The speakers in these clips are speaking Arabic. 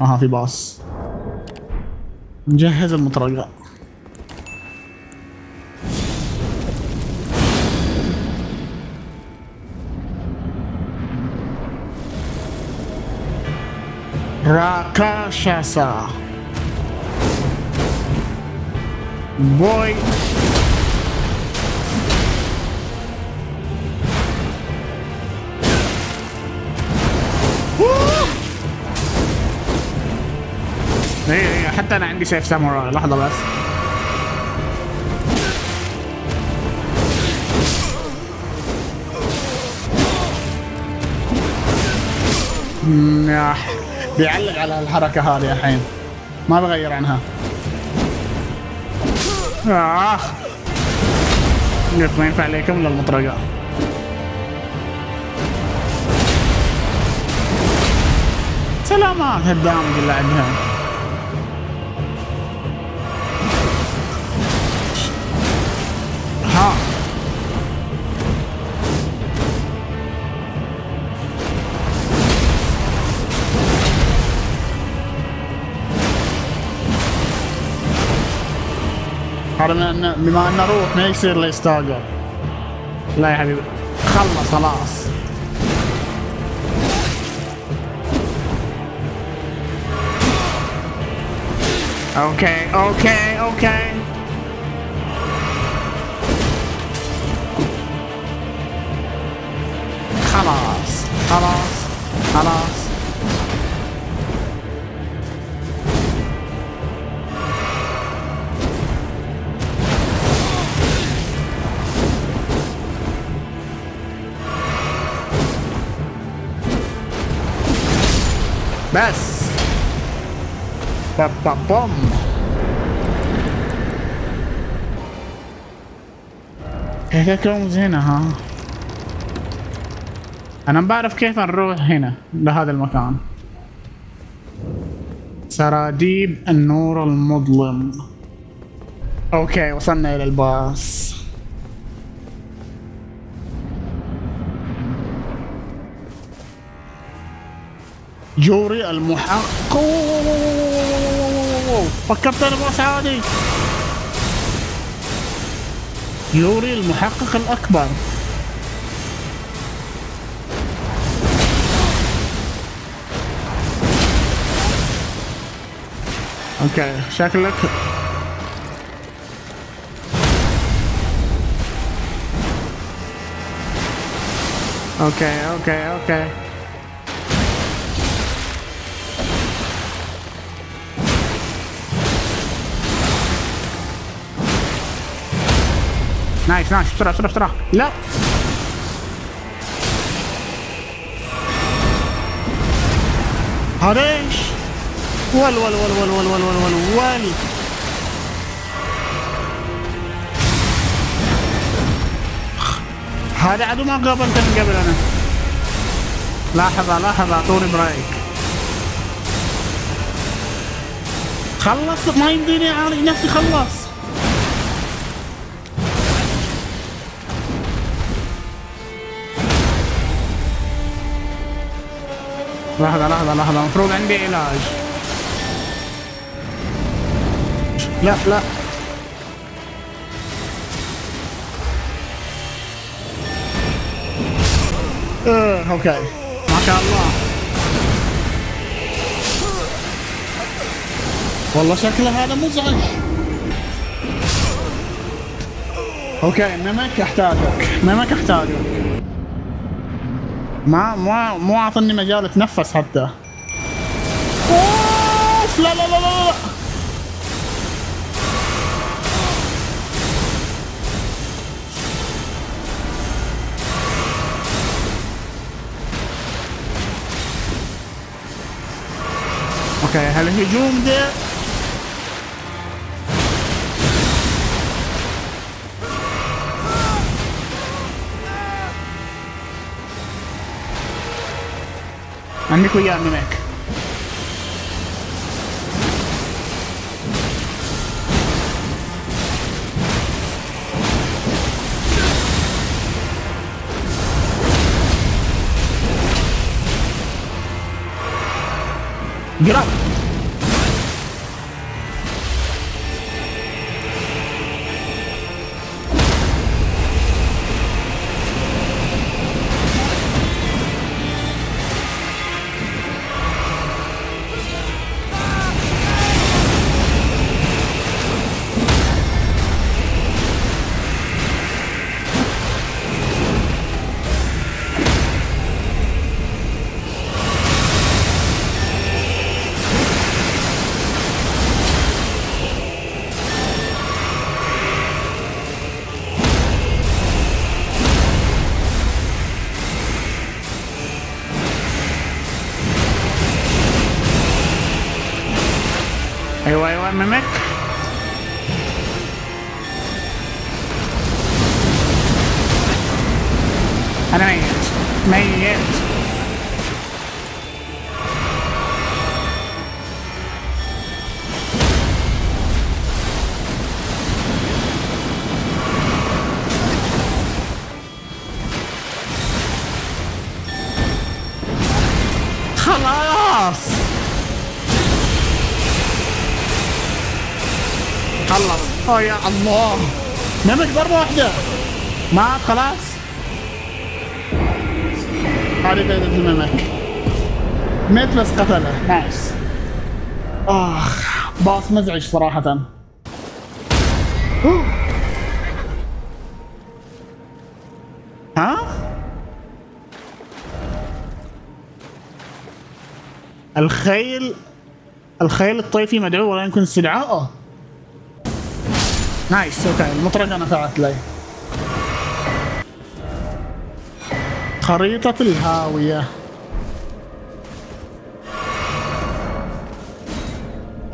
أها في باص. نجهز المطرقة. راكاشاسا. بوي. إيه إيه حتى أنا عندي سيف ساموراي. لحظة بس. بيعلق على الحركة هذه الحين. ما بغير عنها. آخ. ما ينفع عليكم إلا المطرقة. سلامات هالدامج اللي عندها هذا بما ان بما إن روح ما يصير لي ستاجر لا يا حبيبي. خلص خلاص. أوكي أوكي أوكي. خلاص خلاص خلاص. بس. با با بوم here comes هنا ها؟ أنا بعرف كيف نروح هنا لهذا المكان. سراديب النور المظلم. okay وصلنا إلى ال boss. جوري المحقق فكرت أنا باص عادي يوري المحقق الاكبر أوكي شكلك okay okay okay nice nice. بسرعة بسرعة بسرعة. لا. هذا إيش؟ ول ول ول ول ول ول ول ول ول هذا عدو ما قابلته من قبل أنا. لحظة لحظة أعطوني بريك خلص ما يمديني اعالج نفسي خلص. لحظة لحظة لحظة. المفروض عندي علاج. لا لا. آه okay. ما شاء الله. والله شكله هذا مزعج. okay mimic احتاجك mimic احتاجك ما مو مو عاطني مجال اتنفس حتى أوف لا لا لا لا, لا. أوكي هالهجوم ده Anche con gli armi mech. Grazie. امامك أنا يا الله. نمت ضربة واحدة. مات خلاص. هذه فائدة الممك ميت بس قتله نايس آخ باص مزعج صراحة. أوه. ها؟ الخيل الخيل الطيفي مدعو ولا يمكن استدعائه nice okay المطرقة نفعت لي. خريطة الهاوية.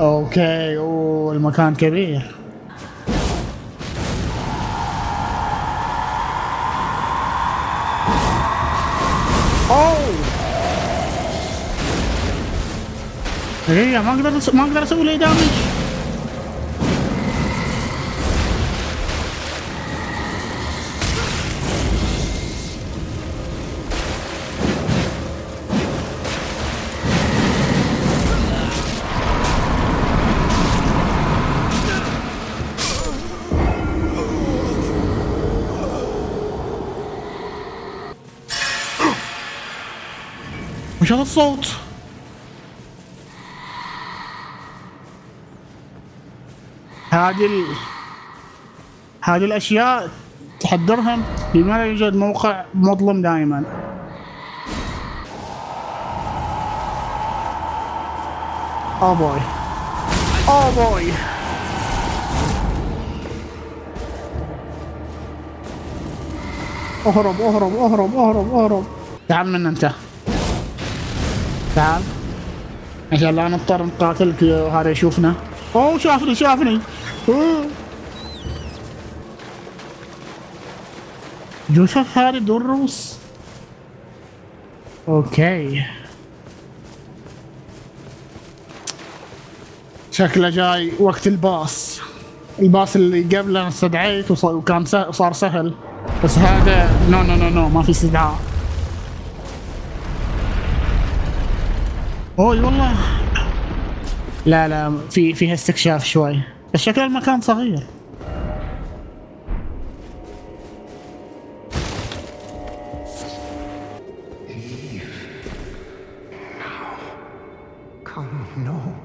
okay أوه المكان كبير. أوه. دقيقة ما أقدر ما أقدر أسوي له دامج وش هذا الصوت؟ هذه. هذه الأشياء تحضرهم لماذا يوجد موقع مظلم دائما اوه بوي اوه بوي أهرب أهرب أهرب أهرب أهرب تعال من أنت تعال. عشان لا نضطر نقاتلك وهذا يشوفنا. أوه شافني شافني. أوه. جثث هذه دروس أوكي. شكله جاي وقت الباص. ال boss اللي قبله استدعيت وكان سه- صار سهل. بس هذا no no no no ما في استدعاء. اوه والله. لا لا في فيها استكشاف شوي. بس شكل المكان صغير. Come no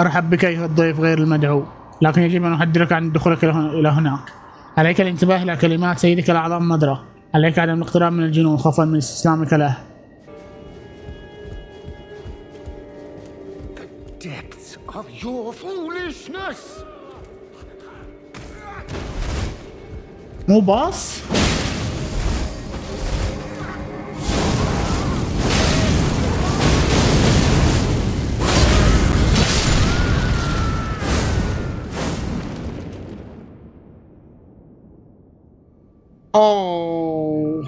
أرحب بك أيها الضيف غير المدعو. لكن يجب أن أحذرك عن دخولك إلى هنا- إلى هناك عليك الانتباه إلى كلمات سيدك الأعظم مدرة. عليك عدم الاقتراب من الجنون خوفا من استسلامك له. Of your foolishness. مو باص؟ اوه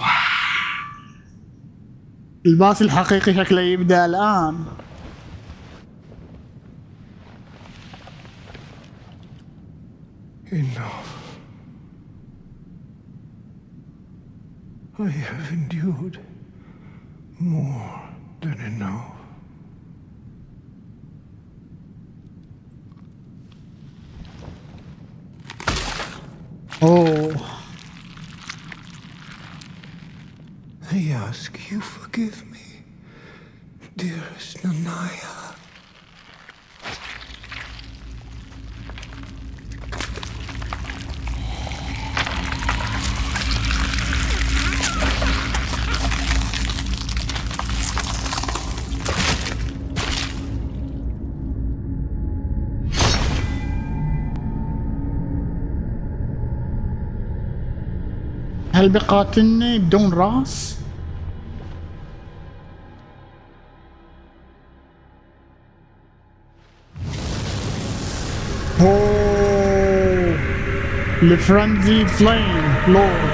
الباص الحقيقي شكله يبدا الان Enough. I have endured more than enough. Oh. I ask you forgive me, dearest Nanaya. هل بقاتلني بدون راس؟ اوه الفرنزي فليم لورد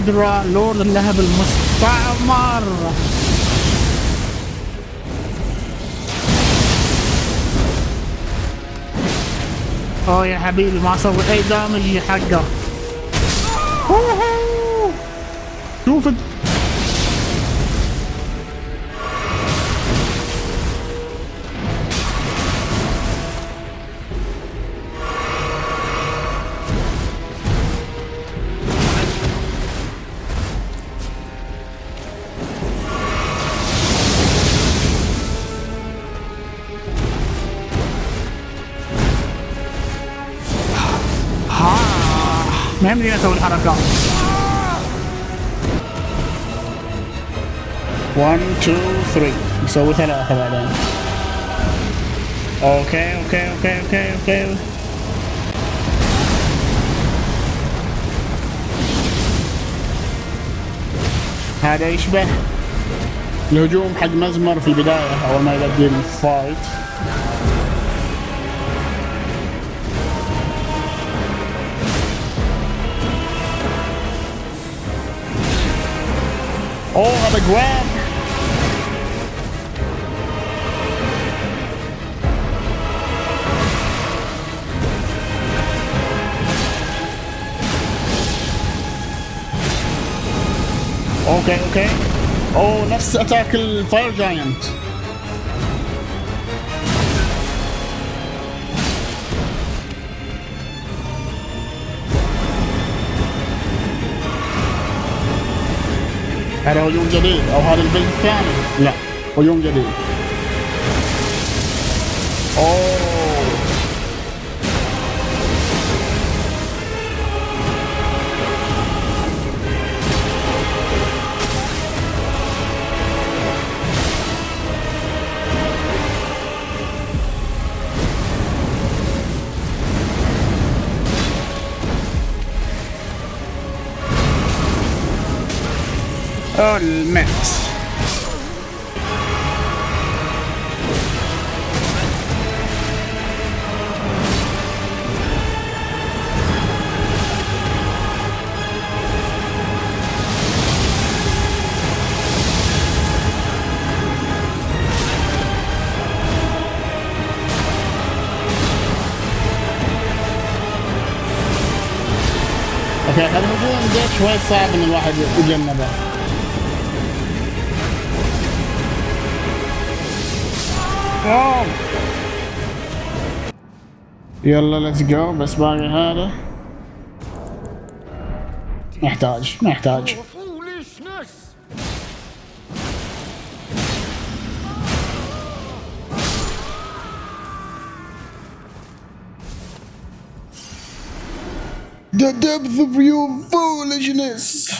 مدرا لورد اللهب المستعمر أوه يا حبيبي ما سوي أي دامج حقة. شوف ما يمديني أسوي الحركات 1 2 3 نسوي ثلاثة بعدين. okay okay okay okay okay. هذا يشبه الهجوم حق ميسمر في البداية أول ما يبدي الفايت أوه هذا جواب أوكي أوكي. أوه نفس أتاك الفاير جاينت. هذا هجوم جديد او هذا البيت الثاني لا هجوم جديد اوه okay هذا الهجوم ده شوي صعب إن الواحد يتجنبه؟ واو. يلا ليتس جو بس باقي هذا محتاج محتاج Your foolishness! The depth of your foolishness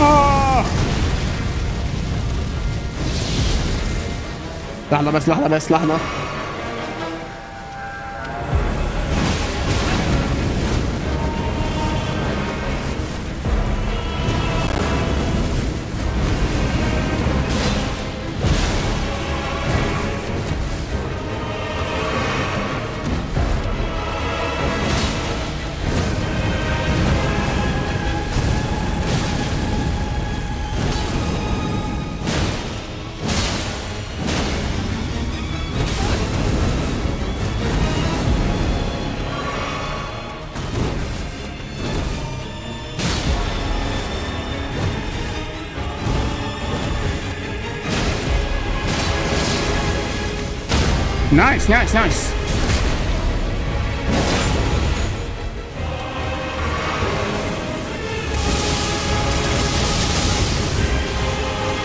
آه. لحظة بس لحظة بس لحظة نايس نايس نايس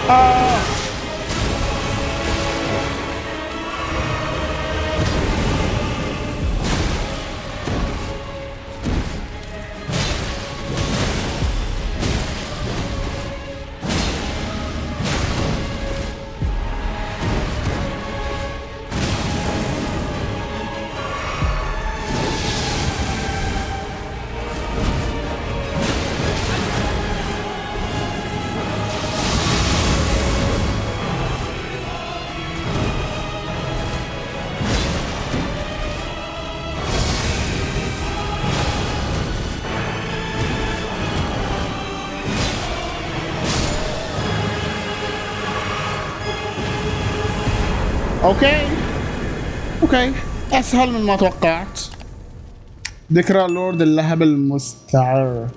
آه. okay. okay. أسهل من ما توقعت. ذكرى لورد اللهب المستعر.